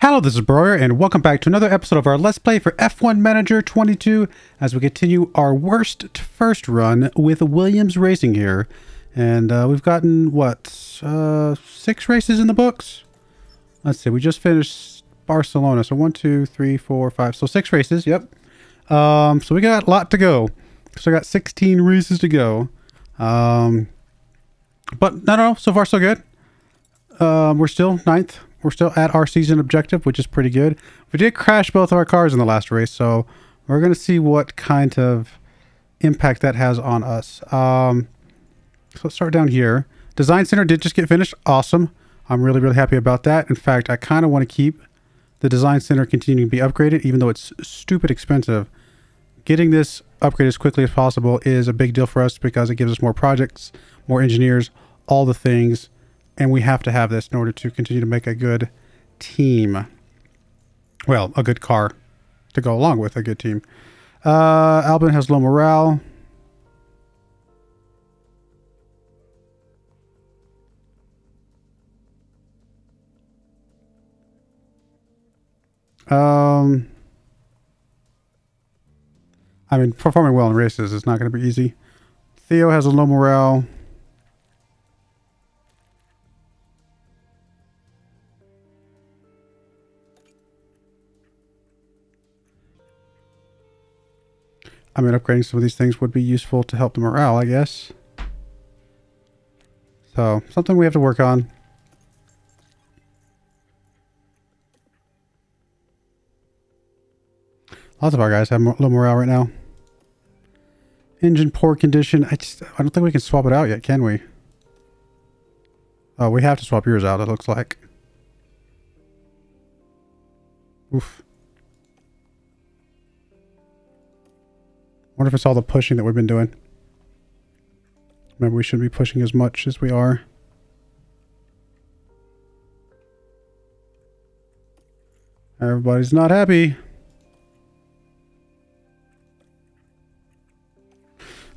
Hello, this is Broyar, and welcome back to another episode of our Let's Play for F1 Manager 22 as we continue our worst to first run with Williams Racing here. And uh, we've gotten, what, uh, six races in the books? Let's see, we just finished Barcelona, so one, two, three, four, five, so six races, yep. Um, so we got a lot to go. So I got 16 races to go. Um, but no, no, so far so good. Um, we're still ninth we're still at our season objective, which is pretty good. We did crash both of our cars in the last race, so we're going to see what kind of impact that has on us. Um, so let's start down here. Design Center did just get finished. Awesome. I'm really, really happy about that. In fact, I kind of want to keep the Design Center continuing to be upgraded, even though it's stupid expensive. Getting this upgrade as quickly as possible is a big deal for us because it gives us more projects, more engineers, all the things and we have to have this in order to continue to make a good team. Well, a good car to go along with a good team. Uh, Albon has low morale. Um, I mean, performing well in races is not going to be easy. Theo has a low morale. I mean, upgrading some of these things would be useful to help the morale, I guess. So, something we have to work on. Lots of our guys have low morale right now. Engine poor condition. I just, I don't think we can swap it out yet, can we? Oh, we have to swap yours out, it looks like. Oof. Wonder if it's all the pushing that we've been doing. Maybe we shouldn't be pushing as much as we are. Everybody's not happy.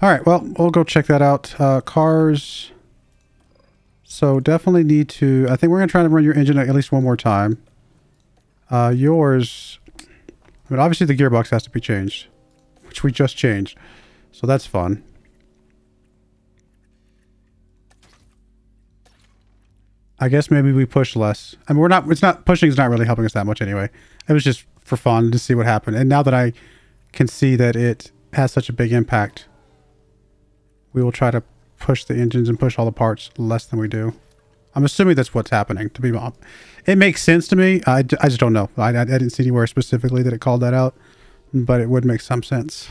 All right, well, we'll go check that out. Uh, cars. So definitely need to, I think we're going to try to run your engine at least one more time. Uh, yours, I mean, obviously the gearbox has to be changed which we just changed. So that's fun. I guess maybe we push less. I mean, we're not, it's not, pushing is not really helping us that much anyway. It was just for fun to see what happened. And now that I can see that it has such a big impact, we will try to push the engines and push all the parts less than we do. I'm assuming that's what's happening, to be honest. It makes sense to me. I, I just don't know. I, I didn't see anywhere specifically that it called that out but it would make some sense.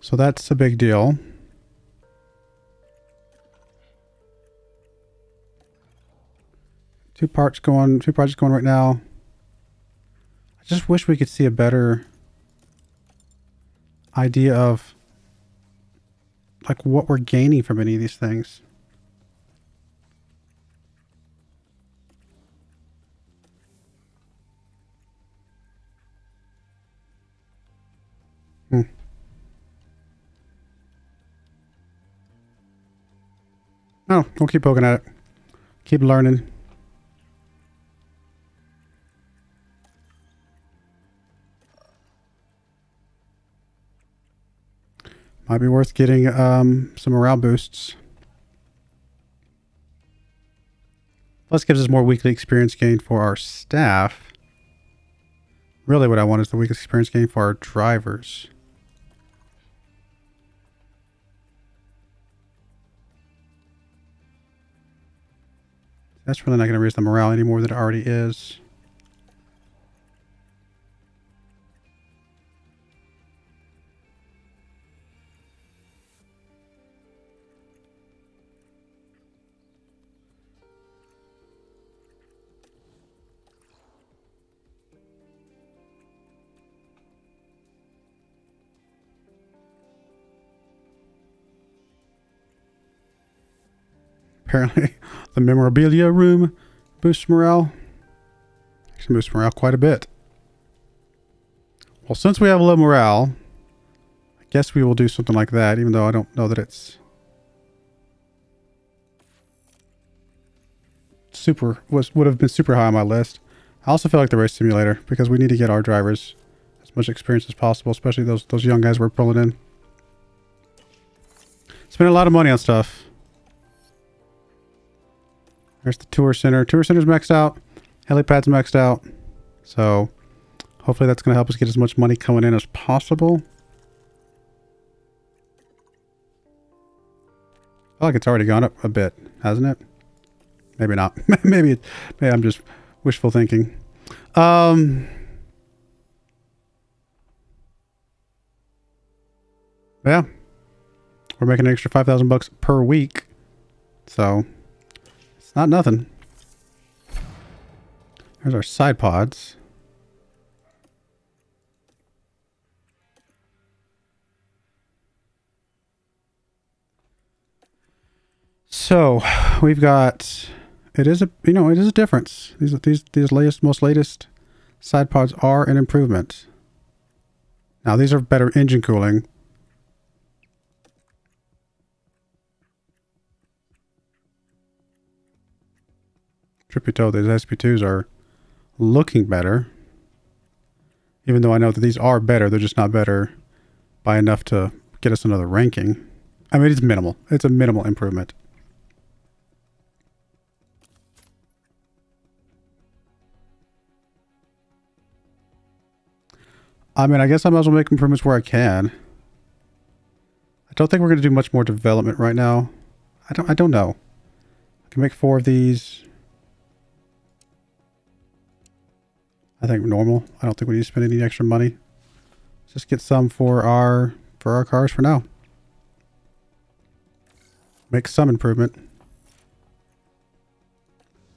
So that's a big deal. Two parts going, two projects going right now. I just wish we could see a better idea of like what we're gaining from any of these things. Hmm. Oh, we'll keep poking at it. Keep learning. Might be worth getting um, some morale boosts. Plus gives us more weekly experience gain for our staff. Really what I want is the weekly experience gain for our drivers. That's really not going to raise the morale any more than it already is. Apparently the memorabilia room boosts morale. Actually boosts morale quite a bit. Well, since we have a low morale, I guess we will do something like that, even though I don't know that it's... super was would have been super high on my list. I also feel like the race simulator because we need to get our drivers as much experience as possible, especially those those young guys we're pulling in. Spend a lot of money on stuff. There's the tour center. Tour center's maxed out. Helipad's maxed out. So hopefully that's going to help us get as much money coming in as possible. I feel like it's already gone up a bit, hasn't it? Maybe not. maybe, maybe I'm just wishful thinking. Um, yeah, we're making an extra 5,000 bucks per week. So not nothing. There's our side pods. So we've got it is a you know it is a difference. These these these latest most latest side pods are an improvement. Now these are better engine cooling. These SP2s are looking better. Even though I know that these are better, they're just not better by enough to get us another ranking. I mean, it's minimal. It's a minimal improvement. I mean, I guess I might as well make improvements where I can. I don't think we're going to do much more development right now. I don't. I don't know. I can make four of these. I think normal. I don't think we need to spend any extra money. Let's just get some for our for our cars for now. Make some improvement.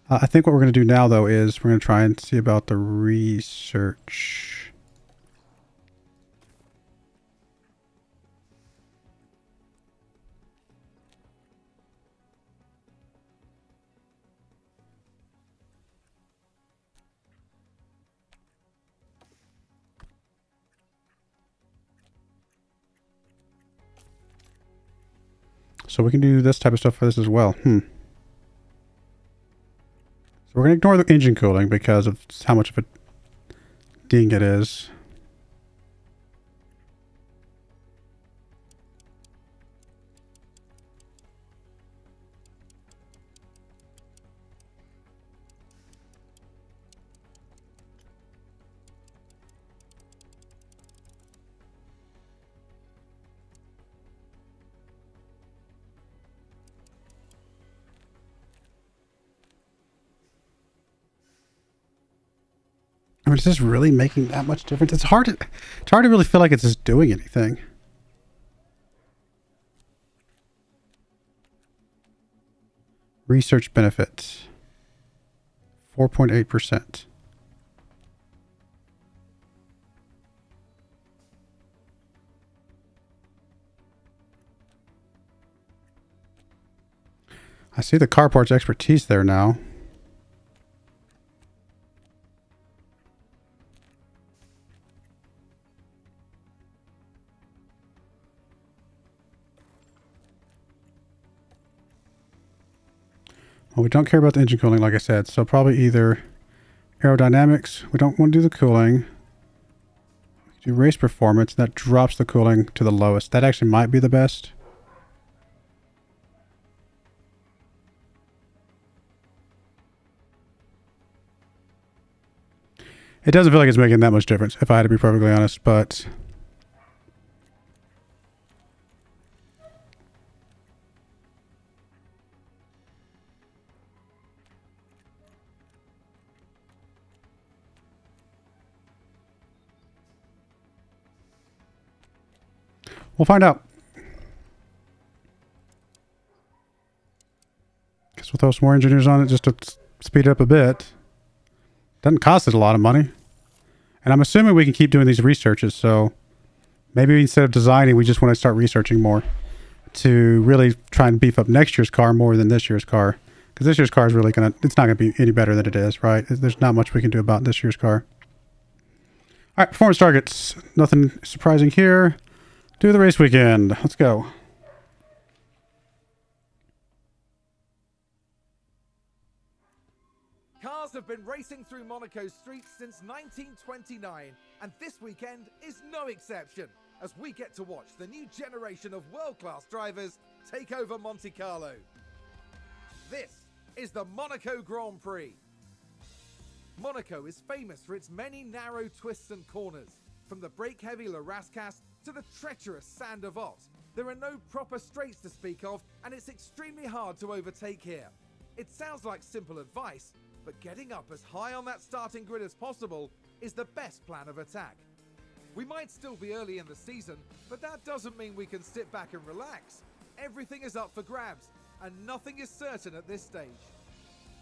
Uh, I think what we're going to do now, though, is we're going to try and see about the research. So we can do this type of stuff for this as well. Hmm. So we're going to ignore the engine cooling because of how much of a ding it is. I mean, is this really making that much difference? It's hard to, it's hard to really feel like it's just doing anything. Research benefits. 4.8%. I see the car parts expertise there now. Well, we don't care about the engine cooling, like I said. So probably either aerodynamics. We don't want to do the cooling. do race performance. That drops the cooling to the lowest. That actually might be the best. It doesn't feel like it's making that much difference, if I had to be perfectly honest, but... We'll find out. Guess we'll throw some more engineers on it just to speed it up a bit. Doesn't cost us a lot of money. And I'm assuming we can keep doing these researches, so maybe instead of designing, we just want to start researching more to really try and beef up next year's car more than this year's car. Because this year's car is really going to, it's not going to be any better than it is, right? There's not much we can do about this year's car. All right, performance targets. Nothing surprising here. Do the race weekend. Let's go. Cars have been racing through Monaco's streets since 1929, and this weekend is no exception as we get to watch the new generation of world class drivers take over Monte Carlo. This is the Monaco Grand Prix. Monaco is famous for its many narrow twists and corners, from the brake heavy Le Rascasse to the treacherous Sainte Devote. There are no proper straights to speak of, and it's extremely hard to overtake here. It sounds like simple advice, but getting up as high on that starting grid as possible is the best plan of attack. We might still be early in the season, but that doesn't mean we can sit back and relax. Everything is up for grabs, and nothing is certain at this stage.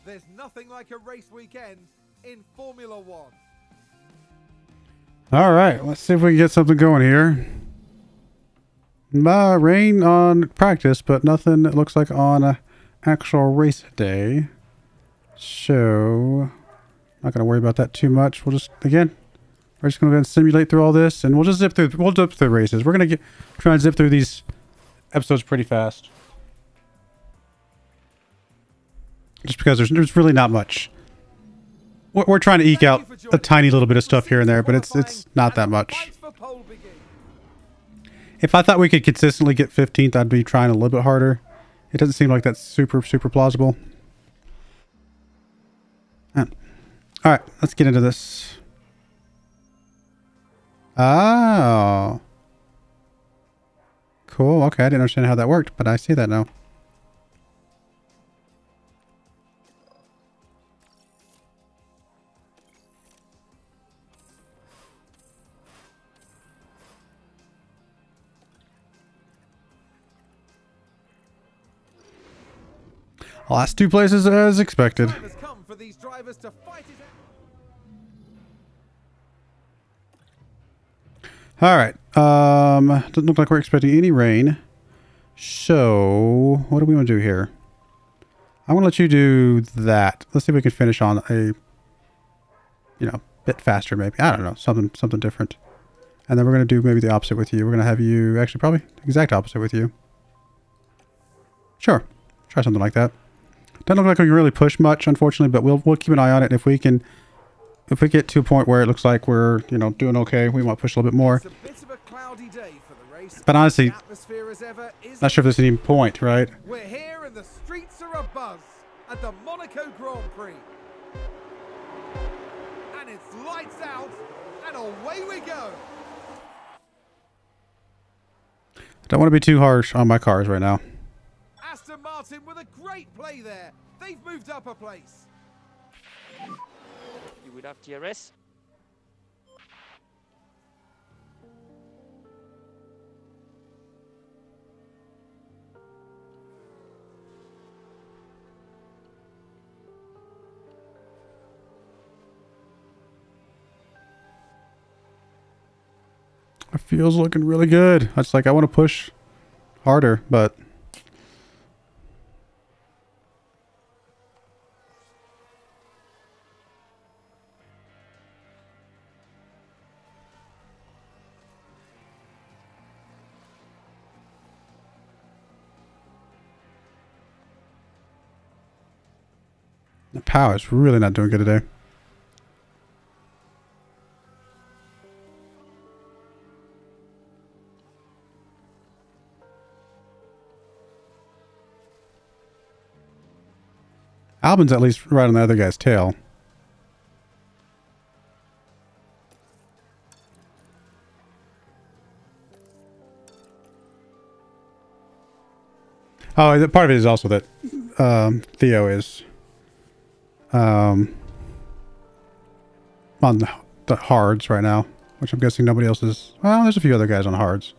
There's nothing like a race weekend in Formula One. All right, let's see if we can get something going here. Uh, rain on practice, but nothing that looks like on a actual race day. So, not going to worry about that too much. We'll just, again, we're just going to go and simulate through all this, and we'll just zip through, we'll zip through races. We're going to get try and zip through these episodes pretty fast. Just because there's, there's really not much. We're, we're trying to eke out a tiny little bit of stuff here and there, but it's it's not that much. If I thought we could consistently get 15th, I'd be trying a little bit harder. It doesn't seem like that's super, super plausible. Ah. All right, let's get into this. Oh. Cool. Okay, I didn't understand how that worked, but I see that now. Last two places as expected. All right. Um, doesn't look like we're expecting any rain. So, what do we want to do here? I want to let you do that. Let's see if we can finish on a, you know, bit faster maybe. I don't know, something something different. And then we're going to do maybe the opposite with you. We're going to have you, actually probably exact opposite with you. Sure. Try something like that. Doesn't look like we can really push much, unfortunately, but we'll we'll keep an eye on it. If we can, if we get to a point where it looks like we're you know doing okay, we might push a little bit more. But honestly, not sure if there's any point, right? We're here and the streets are abuzz at the Monaco Grand Prix. And it's lights out and away we go. Don't want to be too harsh on my cars right now. Aston Martin with a great play there. They've moved up a place. You would have DRS. It feels looking really good. It's like I want to push harder, but power is really not doing good today. Albon's at least right on the other guy's tail. Oh, part of it is also that um, Theo is um, on the, the hards right now, which I'm guessing nobody else is. Well, there's a few other guys on hards.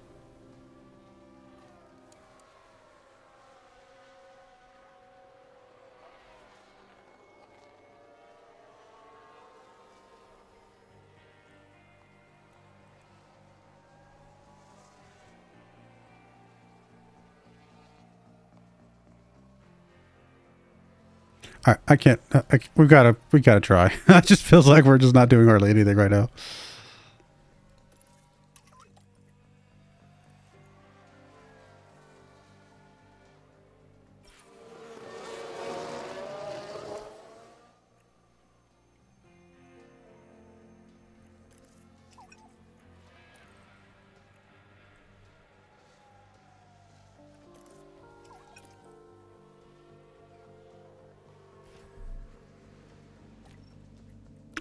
I, I can't. I, we've got to. We got to try. it just feels like we're just not doing hardly anything right now.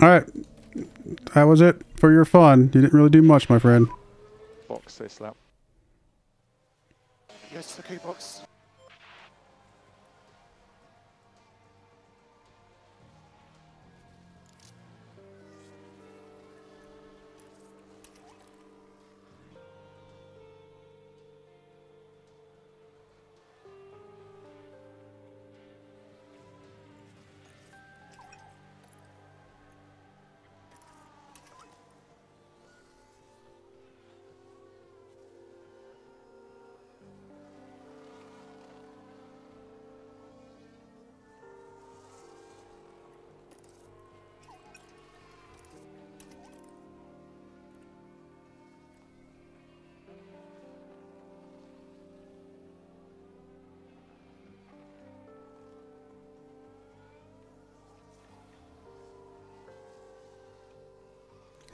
All right. That was it for your fun. You didn't really do much, my friend. Box this lap. Yes, the key box.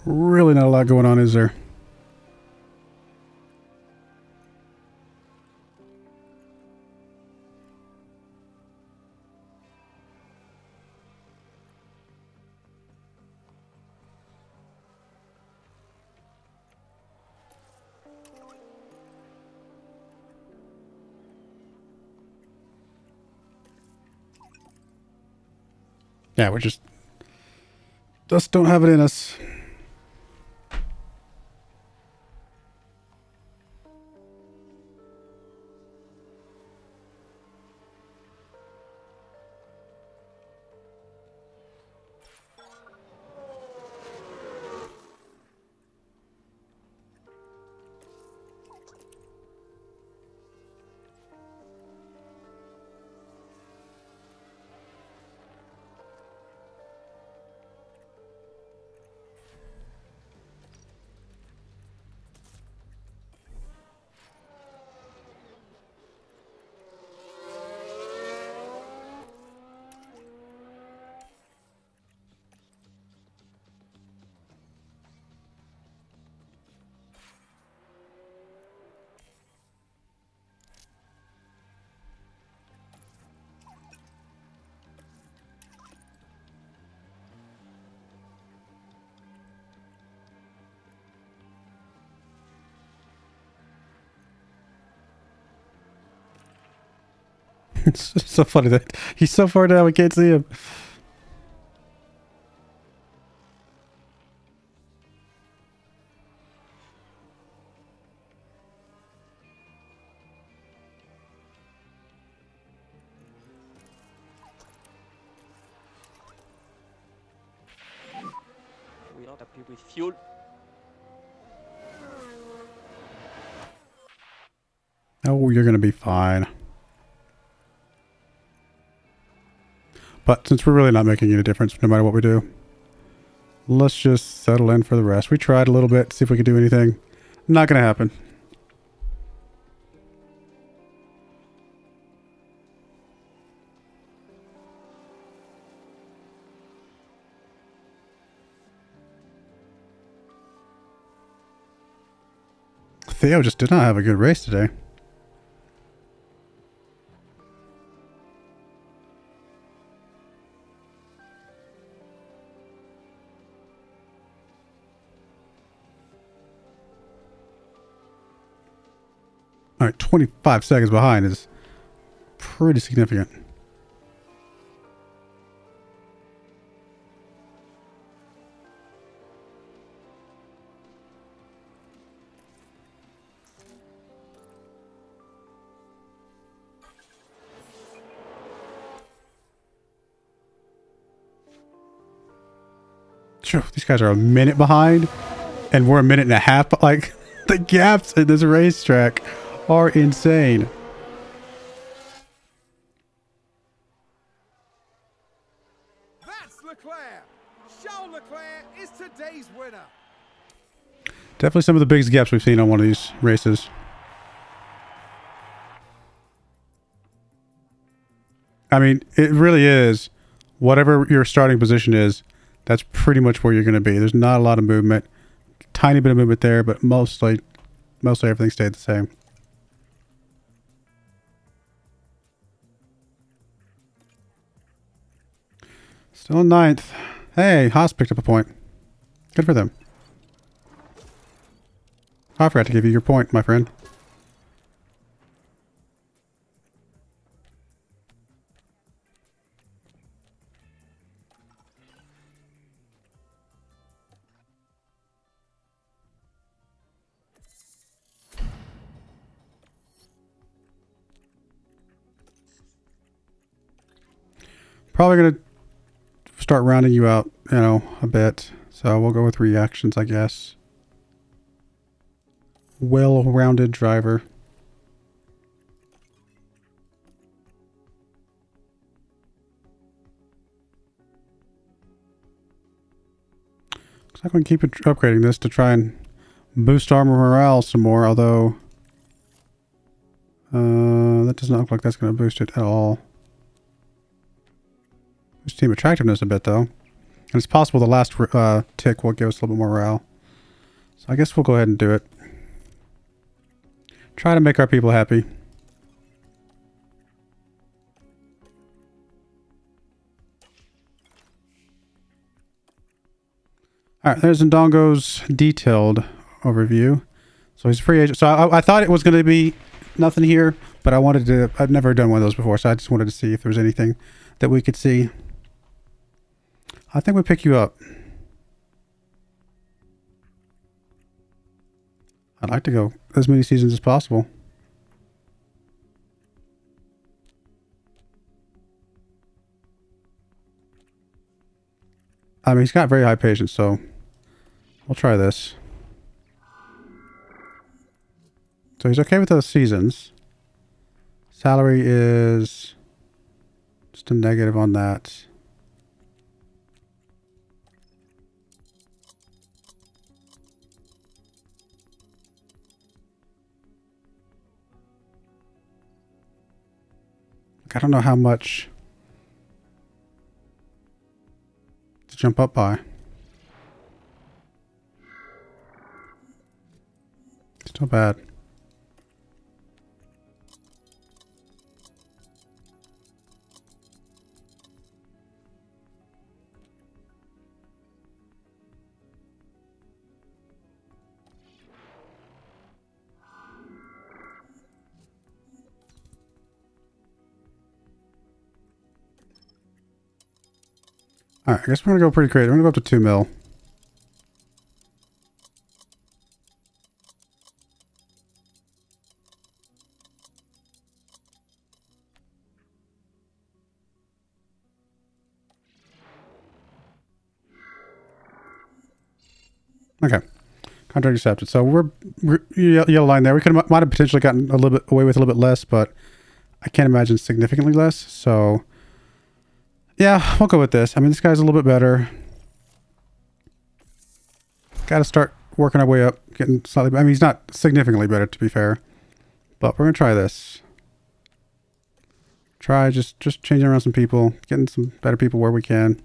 Really not a lot going on, is there? Yeah, we're just just don't have it in us. It's so funny that he's so far down we can't see him. We're not happy with fuel. Oh, you're going to be fine. But since we're really not making any difference no matter what we do, let's just settle in for the rest. We tried a little bit, see if we could do anything. Not going to happen. Theo just did not have a good race today. 25 seconds behind is pretty significant. These guys are a minute behind, and we're a minute and a half. Like, the gaps in this racetrack are insane. That's Leclerc. Charles Leclerc is today's winner. Definitely some of the biggest gaps we've seen on one of these races. I mean, it really is. Whatever your starting position is, that's pretty much where you're going to be. There's not a lot of movement. Tiny bit of movement there, but mostly, mostly everything stayed the same. Still in ninth. Hey, Haas picked up a point. Good for them. I forgot to give you your point, my friend. Probably gonna start rounding you out, you know, a bit. So we'll go with reactions, I guess. Well-rounded driver. Looks like we can keep upgrading this to try and boost armor morale some more, although... Uh, that does not look like that's going to boost it at all. Team attractiveness a bit, though. And it's possible the last uh, tick will give us a little bit more morale. So I guess we'll go ahead and do it. Try to make our people happy. All right, there's Ndongo's detailed overview. So he's a free agent. So I, I thought it was going to be nothing here, but I wanted to. I've never done one of those before, so I just wanted to see if there was anything that we could see. I think we pick you up. I'd like to go as many seasons as possible. I mean, he's got very high patience, so we'll try this. So he's okay with those seasons. Salary is just a negative on that. I don't know how much to jump up by. Still bad. Alright, I guess we're gonna go pretty crazy. We're gonna go up to 2 mil. Okay. Contract accepted. So we're, we're yellow line there. We could might have potentially gotten a little bit away with a little bit less, but I can't imagine significantly less. So yeah, we'll go with this. I mean, this guy's a little bit better. Got to start working our way up, getting slightly. I mean, he's not significantly better, to be fair, but we're gonna try this. Try just just changing around some people, getting some better people where we can.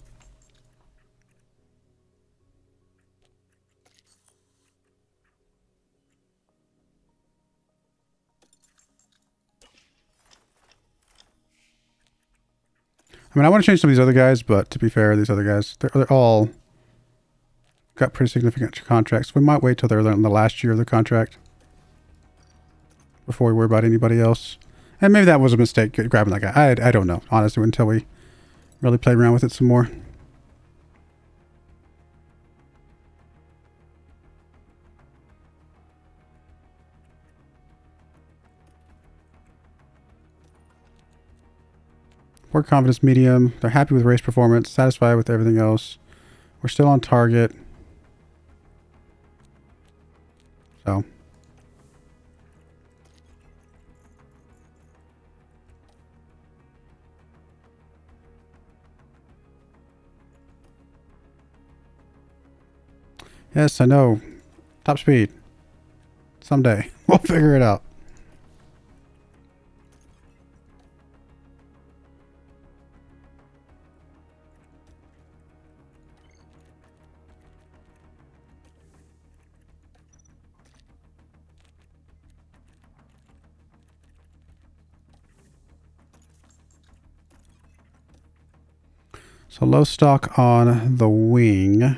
I mean, I want to change some of these other guys, but to be fair, these other guys, they're, they're all got pretty significant contracts. We might wait till they're in the last year of their contract before we worry about anybody else. And maybe that was a mistake, grabbing that guy. I, I don't know, honestly, until we really play around with it some more. Work confidence medium. They're happy with race performance, satisfied with everything else. We're still on target. So. Yes, I know. Top speed. Someday. We'll figure it out. So low stock on the wing.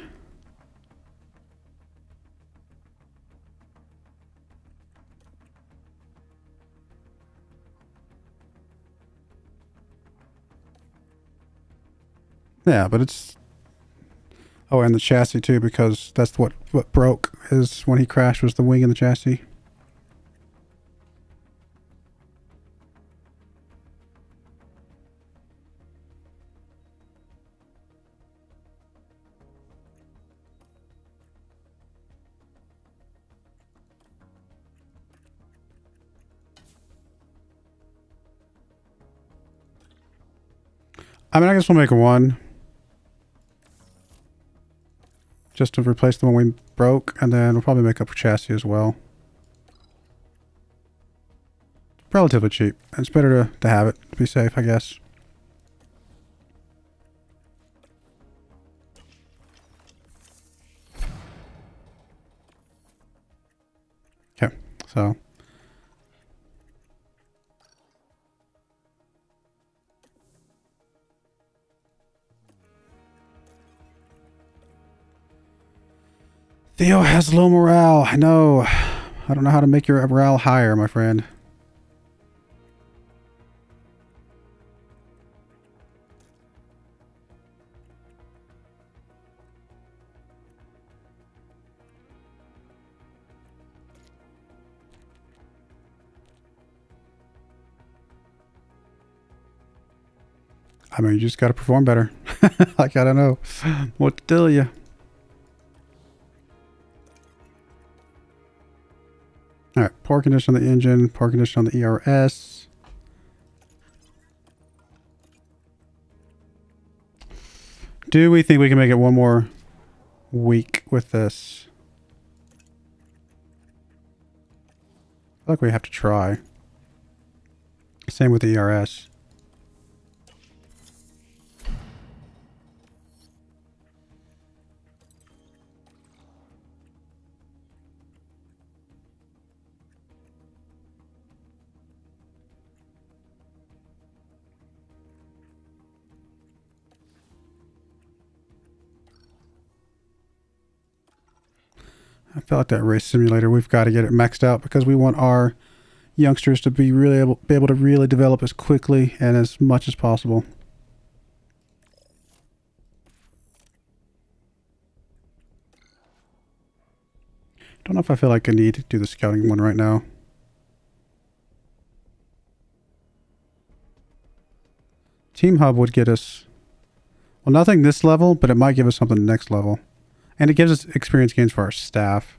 Yeah, but it's oh, and the chassis too, because that's what what broke is when he crashed was the wing and the chassis. I mean, I guess we'll make one. Just to replace the one we broke, and then we'll probably make up a chassis as well. Relatively cheap. It's better to, to have it, to be safe, I guess. Okay, so... Theo has low morale. I know. I don't know how to make your morale higher, my friend. I mean, you just got to perform better. like, I don't know what to tell you. All right, poor condition on the engine, poor condition on the ERS. Do we think we can make it one more week with this? I feel like we have to try. Same with the ERS. I feel like that race simulator, we've got to get it maxed out because we want our youngsters to be really able, be able to really develop as quickly and as much as possible. Don't know if I feel like I need to do the scouting one right now. Team Hub would get us, well, nothing this level, but it might give us something next level. And it gives us experience gains for our staff.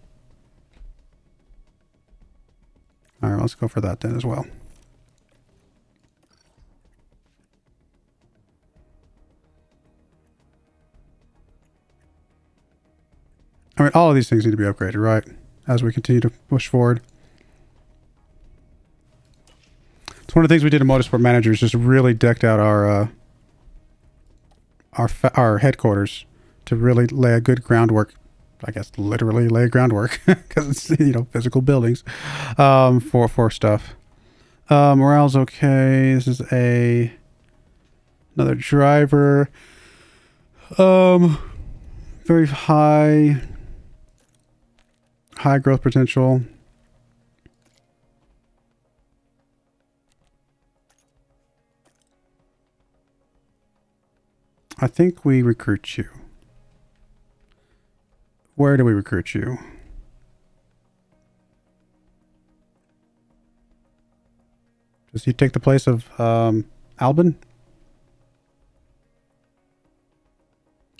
All right, let's go for that then as well. I mean, all of these things need to be upgraded, right? As we continue to push forward. It's one of the things we did in Motorsport Managers, just really decked out our uh, our our headquarters to really lay a good groundwork. I guess literally lay groundwork because it's you know physical buildings um, for for stuff. Uh, morale's okay. This is a another driver. Um, very high high growth potential. I think we recruit you. Where do we recruit you? Does he take the place of um, Albon?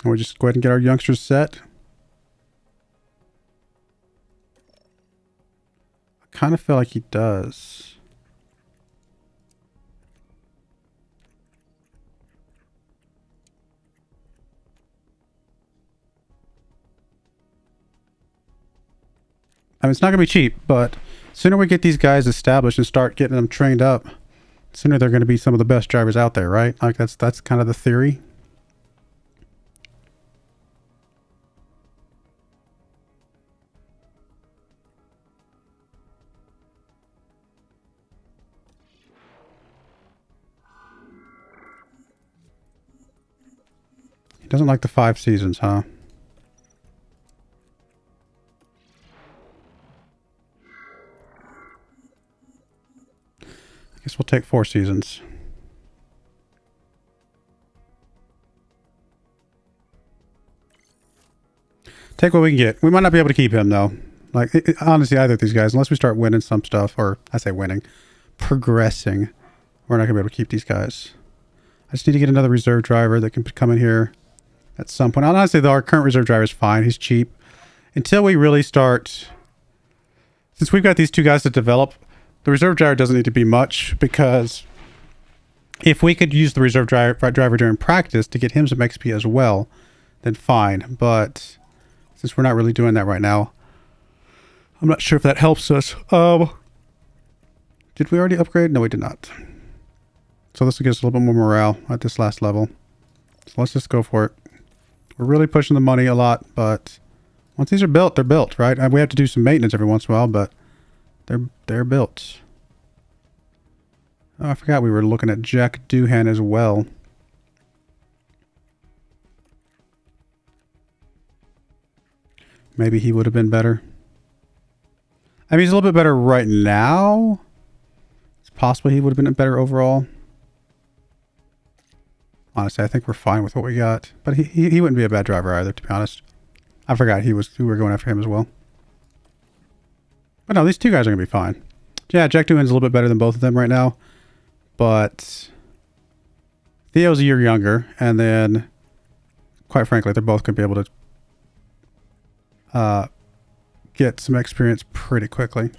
Or we just go ahead and get our youngsters set? I kind of feel like he does. I mean, it's not going to be cheap, but sooner we get these guys established and start getting them trained up, sooner they're going to be some of the best drivers out there, right? Like that's that's kind of the theory. He doesn't like the five seasons, huh? I guess we'll take four seasons. Take what we can get. We might not be able to keep him, though. Like, it, honestly, either of these guys, unless we start winning some stuff, or I say winning, progressing, we're not going to be able to keep these guys. I just need to get another reserve driver that can come in here at some point. Honestly, though, our current reserve driver is fine. He's cheap. Until we really start... Since we've got these two guys to develop, the reserve driver doesn't need to be much because if we could use the reserve driver, driver during practice to get him some XP as well, then fine. But since we're not really doing that right now, I'm not sure if that helps us. Um, did we already upgrade? No, we did not. So this will give us a little bit more morale at this last level. So let's just go for it. We're really pushing the money a lot, but once these are built, they're built, right? And we have to do some maintenance every once in a while, but they're they're built. Oh, I forgot we were looking at Jack Doohan as well. Maybe he would have been better. I mean, he's a little bit better right now. It's possible he would have been better overall. Honestly, I think we're fine with what we got. But he, he, he wouldn't be a bad driver either, to be honest. I forgot he was we were going after him as well. But no, these two guys are going to be fine. Yeah, Jack Doohan's a little bit better than both of them right now. But Theo's a year younger. And then, quite frankly, they're both going to be able to uh, get some experience pretty quickly.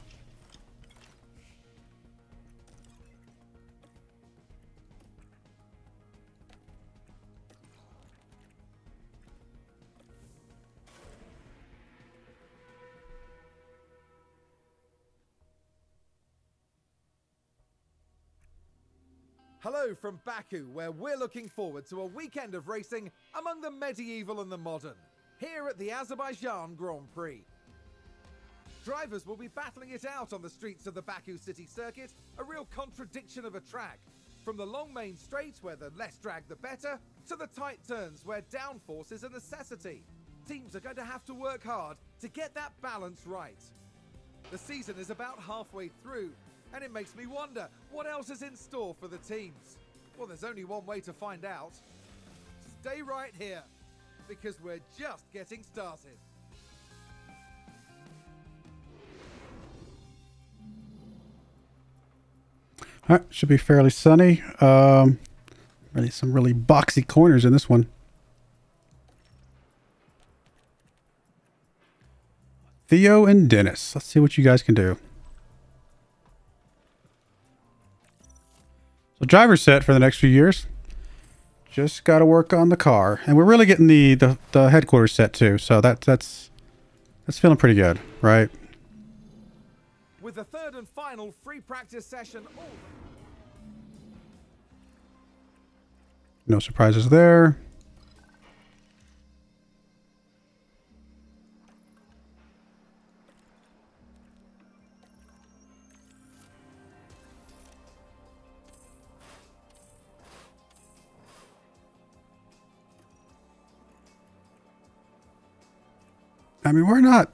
From Baku, where we're looking forward to a weekend of racing among the medieval and the modern, here at the Azerbaijan Grand Prix. Drivers will be battling it out on the streets of the Baku city circuit, a real contradiction of a track. From the long main straight, where the less drag the better, to the tight turns where downforce is a necessity. Teams are going to have to work hard to get that balance right. The season is about halfway through, and it makes me wonder what else is in store for the teams. Well, there's only one way to find out. Stay right here, because we're just getting started. All right, should be fairly sunny. Um, really some really boxy corners in this one. Theo and Dennis. Let's see what you guys can do. So driver set for the next few years. Just got to work on the car, and we're really getting the, the the headquarters set too. So that that's that's feeling pretty good, right? With the third and final free practice session. No surprises there. I mean, we're not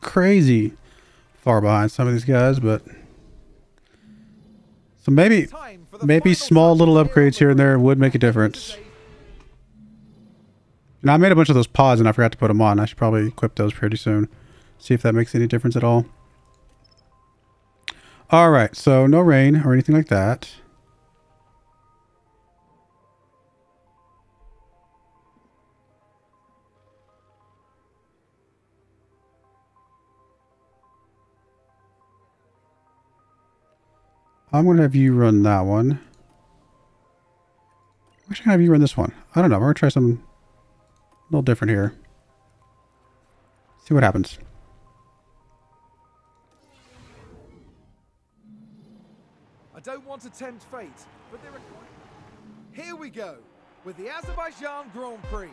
crazy far behind some of these guys, but so maybe maybe small little upgrades here and there would make a difference. Now I made a bunch of those pods and I forgot to put them on. I should probably equip those pretty soon. See if that makes any difference at all. All right, so no rain or anything like that. I'm going to have you run that one. I'm going to have you run this one. I don't know. We're going to try something a little different here. See what happens. I don't want to tempt fate, but there are... Here we go, with the Azerbaijan Grand Prix.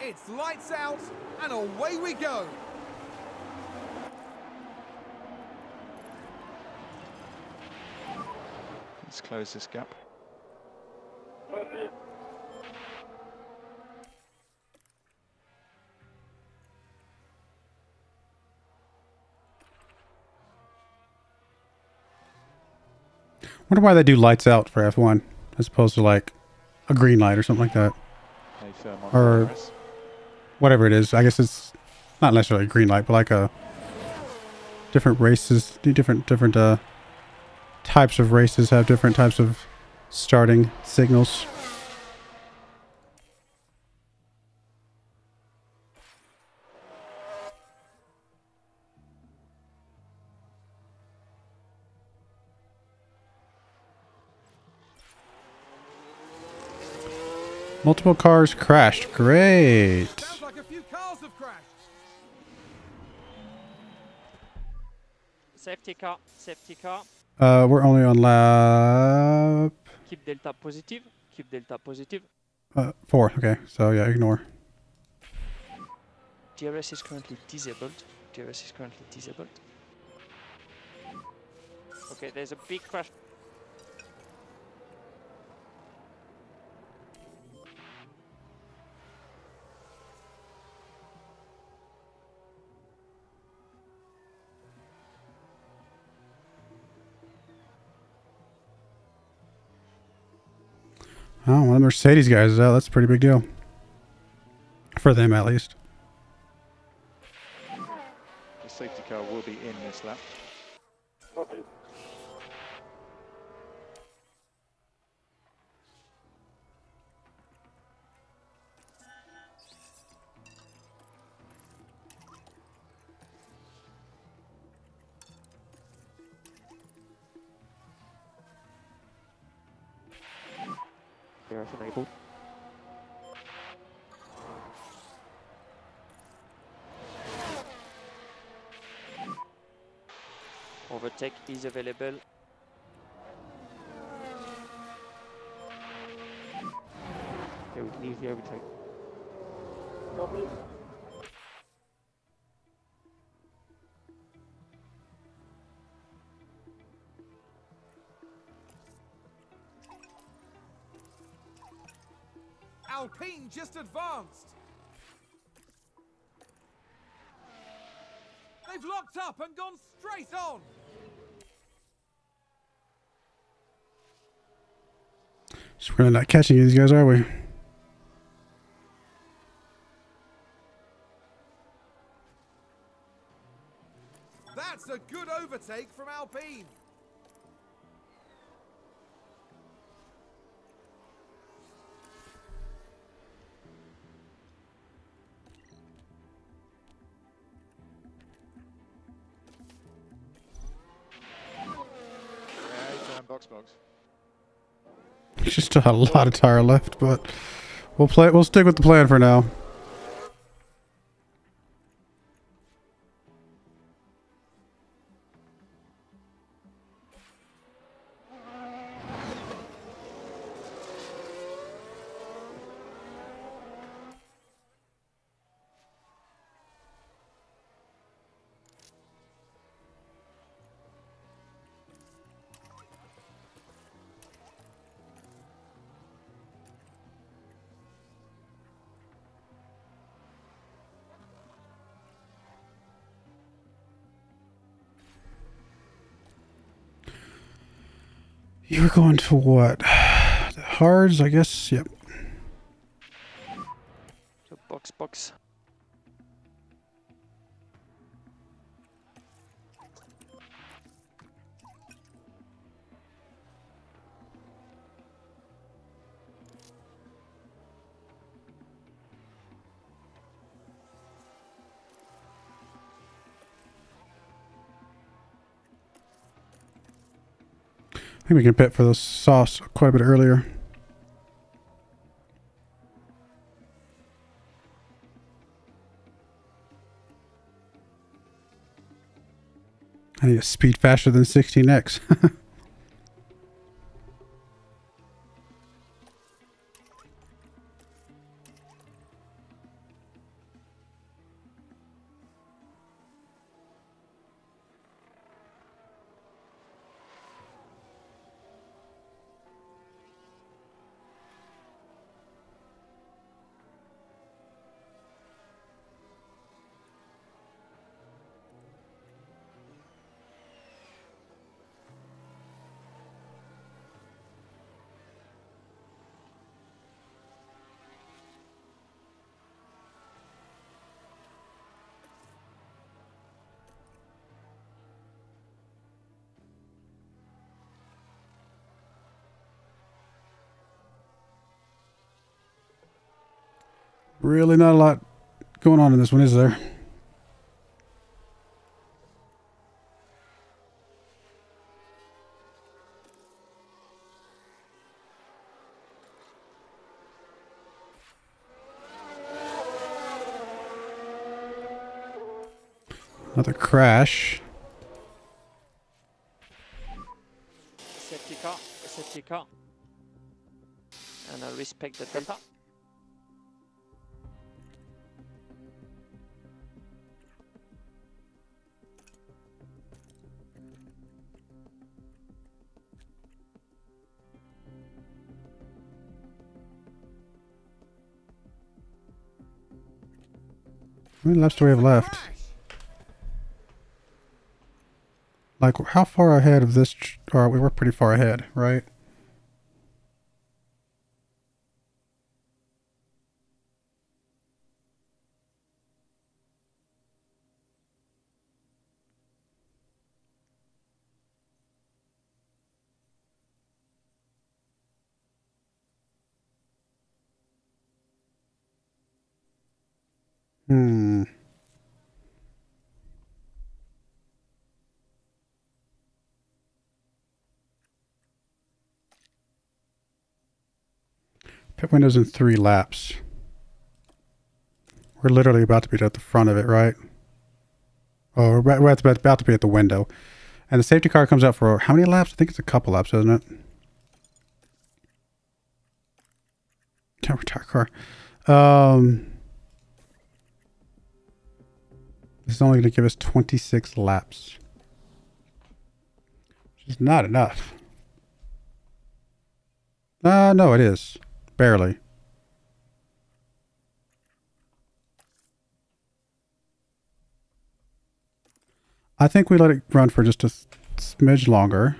It's lights out, and away we go. Let's close this gap. Wonder why they do lights out for F1 as opposed to like a green light or something like that. A firm on Or- Whatever it is. I guess it's not necessarily a green light, but like a different races, different different uh types of races have different types of starting signals. Multiple cars crashed. Great. Sounds like a few cars have crashed. Safety car, safety car. Uh, we're only on lap Keep delta positive. Keep delta positive. uh, four. Okay, so yeah, ignore. DRS is currently disabled. DRS is currently disabled. Okay, there's a big crash. Oh, one of the Mercedes guys is out. That's a pretty big deal. For them, at least. The safety car will be in this lap. DRS enabled. Overtake is available. Yeah, we can easily overtake. Alpine just advanced. They've locked up and gone straight on. So we're not catching these guys, are we? Still had a lot of tire left, but we'll play. We'll stick with the plan for now. You were going to what? The Hards, I guess. Yep. Think we can pit for the sauce quite a bit earlier. I need a speed faster than 16x. Really not a lot going on in this one, is there? Another crash. Safety car, safety car. And I respect the delta. How many laps do we have left? Like, how far ahead of this? Or we were pretty far ahead, right? Hmm. Pit windows in three laps. We're literally about to be at the front of it, right? Oh, we're about, about to be at the window. And the safety car comes out for how many laps? I think it's a couple laps, isn't it? Can't retire car. Um, this is only going to give us 26 laps. Which is not enough. Uh, no, it is. Barely. I think we let it run for just a smidge longer.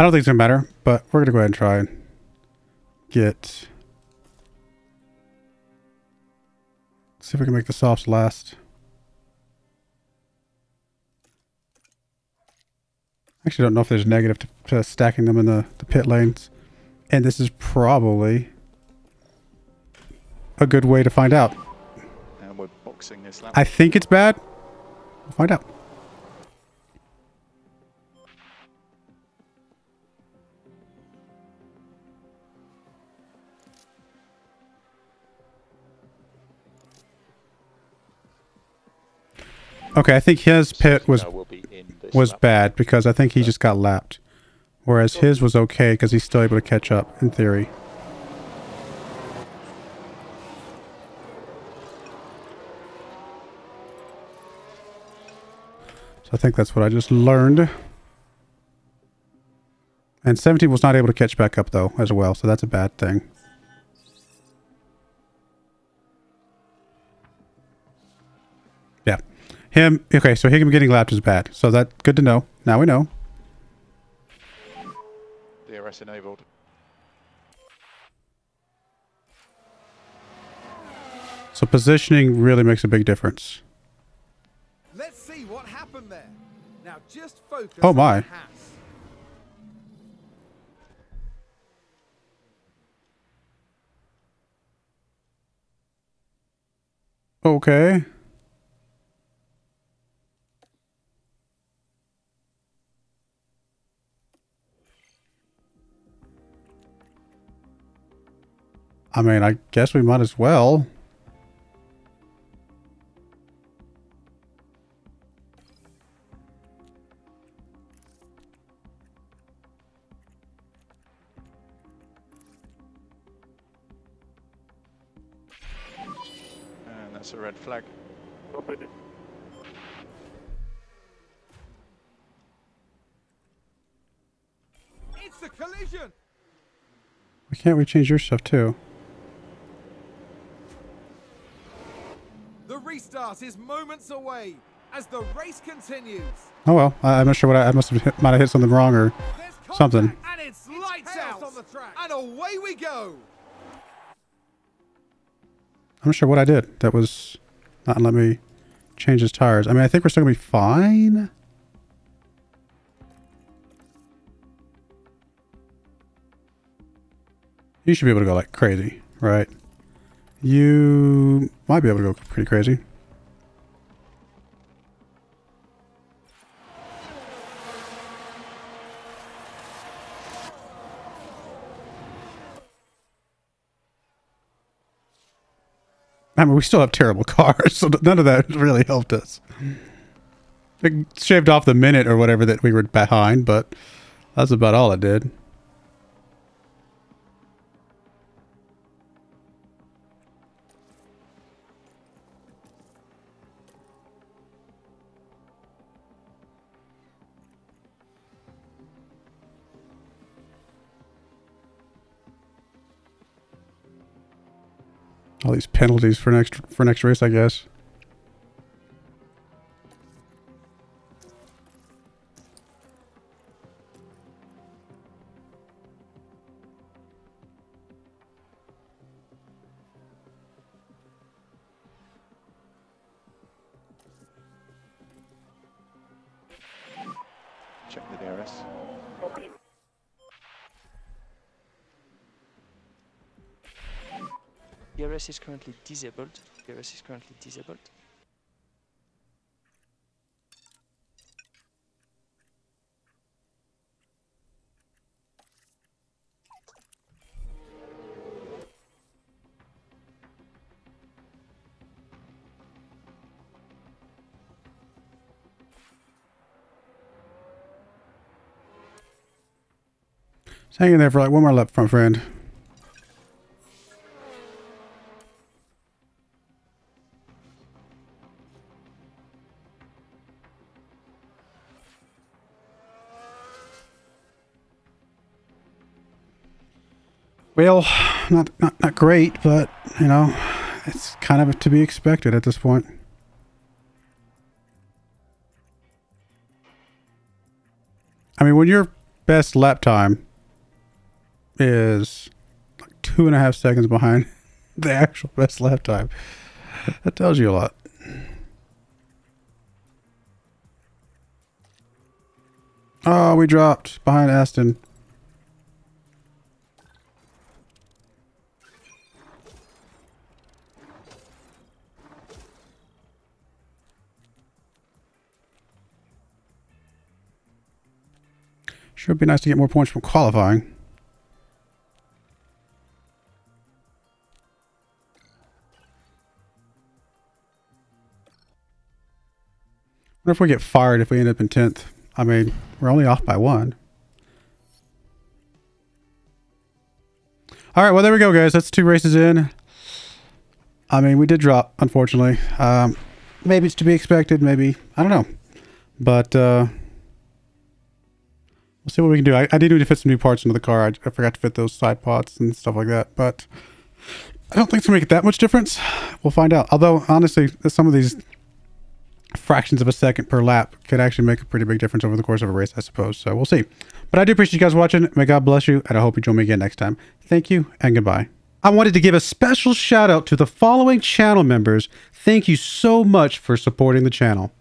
I don't think it's gonna matter, but we're gonna go ahead and try and get. See if we can make the softs last. Actually, don't know if there's negative to, to stacking them in the, the pit lanes, and this is probably a good way to find out. And we're boxing this lap. I think it's bad. We'll find out. Okay, I think his pit was Car will be in this was bad because I think he uh, just got lapped, whereas his was okay because he's still able to catch up in theory. So I think that's what I just learned. And 17 was not able to catch back up though as well, so that's a bad thing. Him okay, so him getting lapped is bad. So that good to know. Now we know. DRS enabled. So positioning really makes a big difference. Let's see what happened there. Now just focus Oh, my. Okay. I mean, I guess we might as well. And that's a red flag. It's a collision. Why can't we change your stuff too? The restart is moments away as the race continues. Oh well, I, I'm not sure what I, I must have hit, might have hit something wrong or something. And it's lights out on the track. And away we go. I'm not sure what I did. That was not let me change his tires. I mean, I think we're still gonna be fine. You should be able to go like crazy, right? You might be able to go pretty crazy. I mean, we still have terrible cars, so none of that really helped us. It shaved off the minute or whatever that we were behind, but that's about all it did. All these penalties for next for next race, I guess. Currently disabled. DRS is currently disabled. Hang in there for like one more lap, front friend. Well, not, not not great, but you know, it's kind of to be expected at this point. I mean, when your best lap time is like two and a half seconds behind the actual best lap time, that tells you a lot. Oh, we dropped behind Aston. Sure would be nice to get more points from qualifying. What if we get fired if we end up in 10th? I mean, we're only off by one. All right, well, there we go, guys. That's two races in. I mean, we did drop, unfortunately. Um, maybe it's to be expected, maybe. I don't know. But, uh, We'll see what we can do. I, I did need to fit some new parts into the car. I, I forgot to fit those side pods and stuff like that. But I don't think it's to make that much difference. We'll find out. Although, honestly, some of these fractions of a second per lap could actually make a pretty big difference over the course of a race, I suppose. So we'll see. But I do appreciate you guys watching. May God bless you. And I hope you join me again next time. Thank you and goodbye. I wanted to give a special shout out to the following channel members. Thank you so much for supporting the channel.